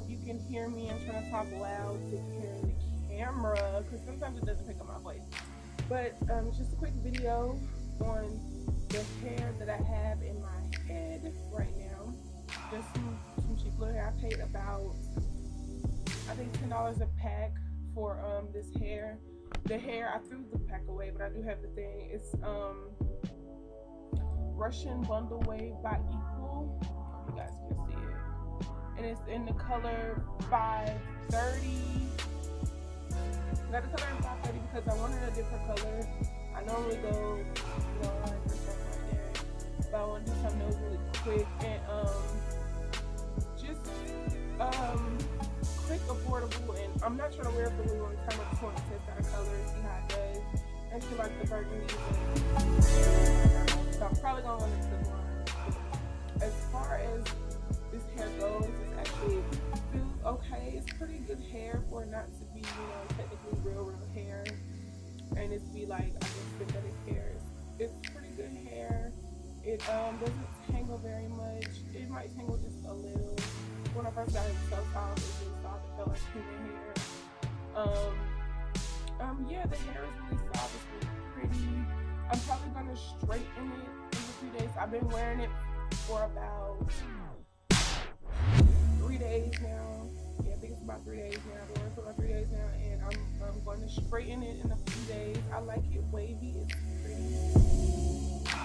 can hear me. I'm trying to talk loud to hear the camera because sometimes it doesn't pick up my voice. But um, just a quick video on the hair that I have in my head right now. Just some, some cheap little hair. I paid about, I think $10 a pack for um, this hair. The hair, I threw the pack away, but I do have the thing. It's um, Russian Bundle Wave by Equal. You guys can see it. And it's in the color 530. Got the color in 530 because I wanted a different color. I normally go, you know, like this right there. But I want to do something that was really quick and um, just um, quick, affordable, and I'm not trying to wear it for a long time. I just want to test out a color and see how it does. I feel like the burgundy. So I'm probably gonna want to the blonde. As far as this hair goes, actually okay. It's pretty good hair for not to be, you know, technically real, real hair, and it's be like I guess synthetic hair. It's pretty good hair. It um doesn't tangle very much. It might tangle just a little. When I first got it, so soft. It was soft. It felt like human hair. Um, um, yeah, the hair is really soft. It's really pretty. I'm probably gonna straighten it in a few days. I've been wearing it for about three days now. I've been wearing it for about three days now, and I'm, I'm going to straighten it in a few days. I like it wavy. It's pretty,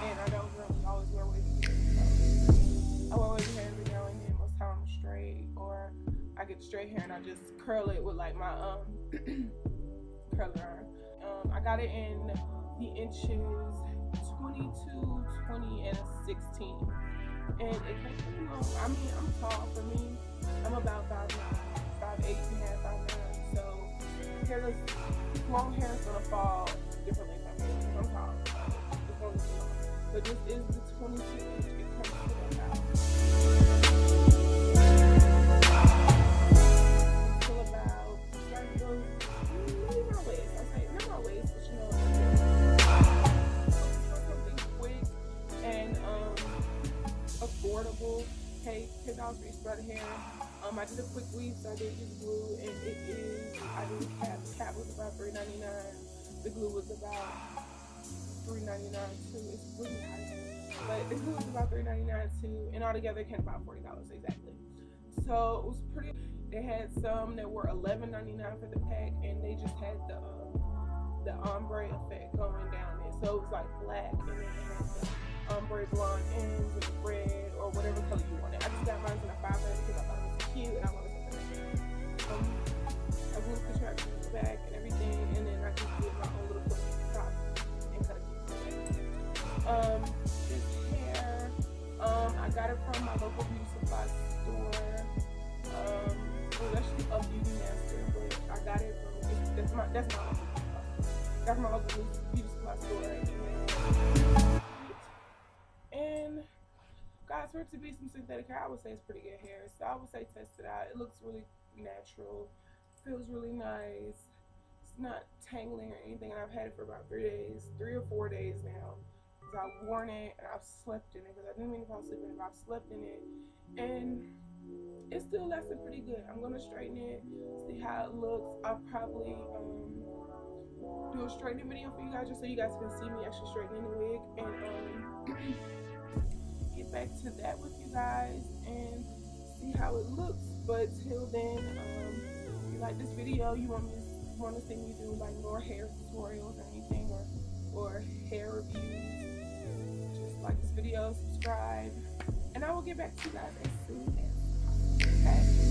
and I don't really always wear wavy hair. So I wear wavy hair every now and then. Most time I'm straight, or I get straight hair and I just curl it with like my um curler iron. Um, I got it in the inches 22, 20, and a 16. And it takes me long. I mean, I'm tall for me. I'm about 5'9, 5'8 and a half, 5'9. So, hairless, long hair is gonna fall differently from me. I'm tall. Long. But this is the 22 affordable. Ten dollars for each spread hair. Um, I did a quick weave, so I did use glue, and it is. I did cap. The cap was about three ninety nine. The glue was about three ninety nine too. It's really high, but the glue was about three ninety nine too, and altogether it came about forty dollars exactly. So it was pretty. They had some that were eleven ninety nine for the pack, and they just had the um, the ombre effect going down it. So it was like black, and then it had the ombre blonde ends with red or whatever color you wanted. I just got mine in a five because I thought it was cute, and I wanted something like that. Um, I glued contraction in the back and everything, and then I just did my own little clip top and cut it. Um, this hair, um, I got it from my local beauty supply store. Um, it was actually a beauty master, but I got it from that's my that's my. That's my local beauty guys, for it to be some synthetic hair, I would say it's pretty good hair. So I would say test it out. It looks really natural. Feels really nice. It's not tangling or anything. And I've had it for about three days, three or four days now. Cause I've worn it and I've slept in it. Cause I didn't mean to fall asleep in it, but I've slept in it. And it's still lasting pretty good. I'm gonna straighten it, see how it looks. I'll probably um, do a straightening video for you guys just so you guys can see me actually straightening the wig and um, back to that with you guys and see how it looks. But till then, um, if you like this video, you want me want to see me do like more hair tutorials or anything or or hair reviews, just like this video, subscribe, and I will get back to you guys as soon as. Okay.